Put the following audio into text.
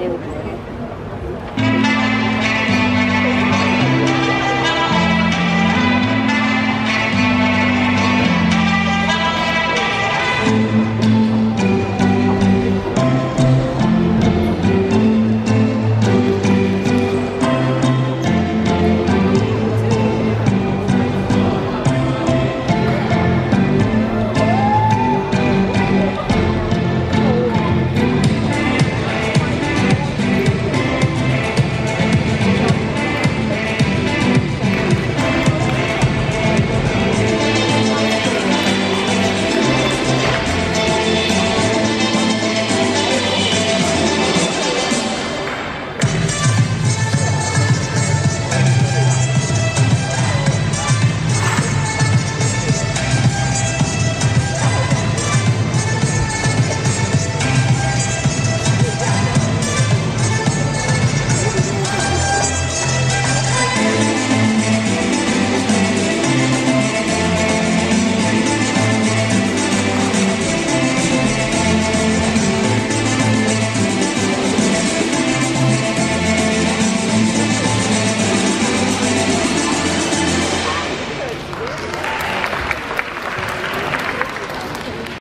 do.